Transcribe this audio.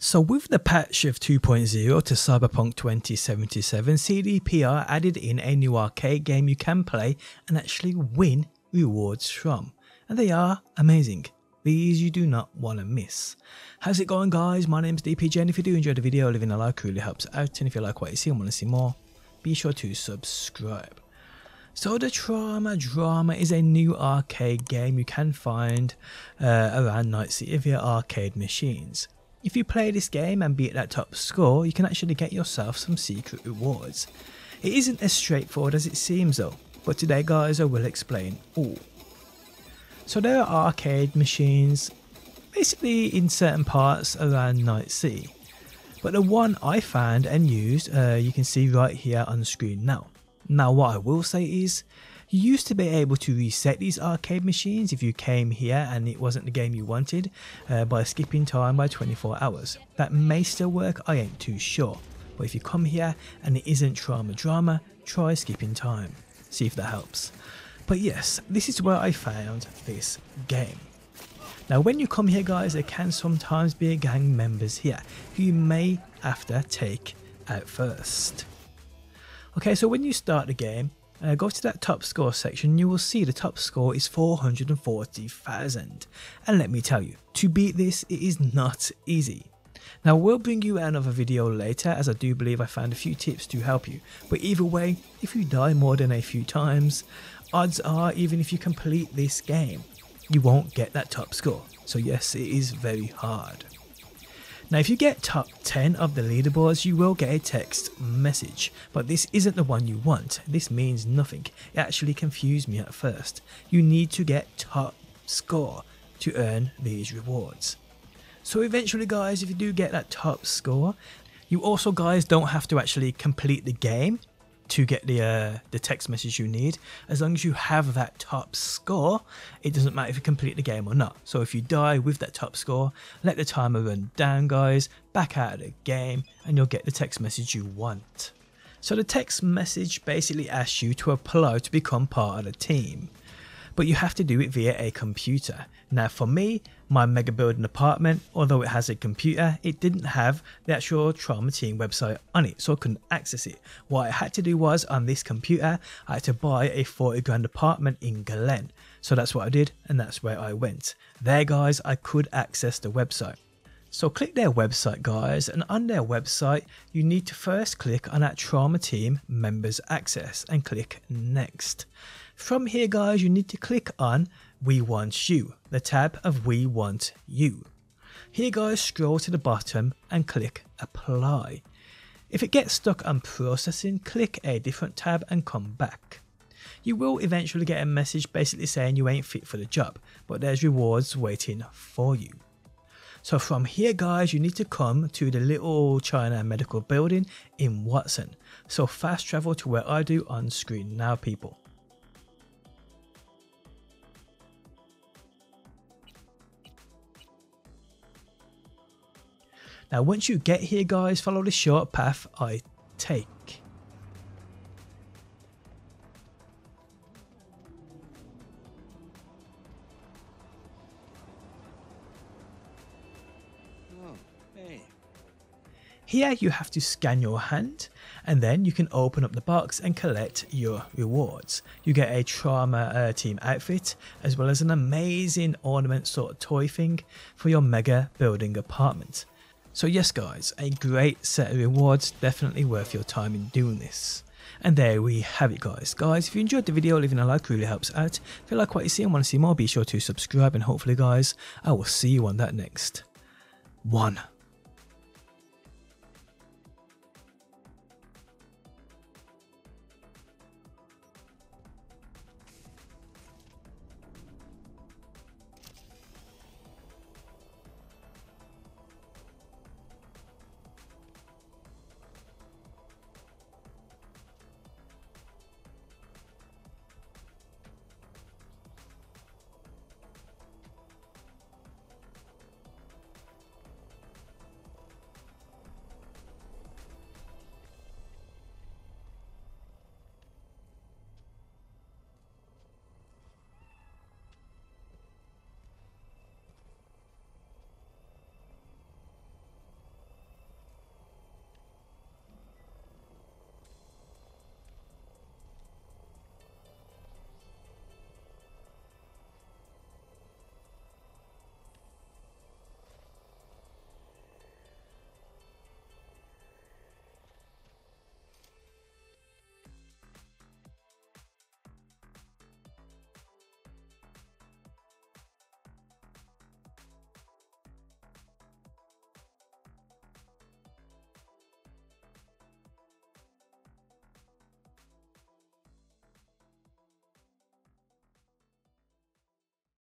So with the patch of 2.0 to Cyberpunk 2077, CDPR added in a new arcade game you can play and actually win rewards from. And they are amazing. These you do not want to miss. How's it going guys? My name's DPJ and if you do enjoy the video, leaving a like really helps out and if you like what you see and want to see more, be sure to subscribe. So the Trauma Drama is a new arcade game you can find uh, around Night City via arcade machines. If you play this game and beat that top score, you can actually get yourself some secret rewards. It isn't as straightforward as it seems though, but today guys I will explain all. So there are arcade machines basically in certain parts around Night City. But the one I found and used, uh, you can see right here on the screen now. Now what I will say is, you used to be able to reset these arcade machines if you came here and it wasn't the game you wanted uh, by skipping time by 24 hours. That may still work, I ain't too sure. But if you come here and it isn't trauma drama, try skipping time. See if that helps. But yes, this is where I found this game. Now when you come here guys, there can sometimes be gang members here who you may have to take out first. Okay, so when you start the game, uh, go to that top score section, you will see the top score is 440,000. And let me tell you, to beat this, it is not easy. Now we'll bring you another video later as I do believe I found a few tips to help you. But either way, if you die more than a few times, odds are even if you complete this game, you won't get that top score. So yes, it is very hard. Now if you get top 10 of the leaderboards you will get a text message, but this isn't the one you want, this means nothing, it actually confused me at first. You need to get top score to earn these rewards. So eventually guys, if you do get that top score, you also guys don't have to actually complete the game, to get the uh, the text message you need. As long as you have that top score, it doesn't matter if you complete the game or not. So if you die with that top score, let the timer run down guys, back out of the game and you'll get the text message you want. So the text message basically asks you to apply to become part of the team but you have to do it via a computer. Now for me, my mega building apartment, although it has a computer, it didn't have the actual Trauma Team website on it, so I couldn't access it. What I had to do was, on this computer, I had to buy a 40 grand apartment in Glen. So that's what I did, and that's where I went. There guys, I could access the website. So click their website guys and on their website you need to first click on that Trauma Team members access and click next. From here guys you need to click on We Want You, the tab of We Want You. Here guys scroll to the bottom and click apply. If it gets stuck on processing click a different tab and come back. You will eventually get a message basically saying you ain't fit for the job but there's rewards waiting for you. So from here guys, you need to come to the Little China Medical Building in Watson. So fast travel to where I do on screen now people. Now once you get here guys, follow the short path I take. Here you have to scan your hand and then you can open up the box and collect your rewards. You get a trauma uh, team outfit as well as an amazing ornament sort of toy thing for your mega building apartment. So yes guys, a great set of rewards, definitely worth your time in doing this. And there we have it guys. Guys, if you enjoyed the video, leaving a like really helps out. If you like what you see and want to see more, be sure to subscribe and hopefully guys, I will see you on that next one.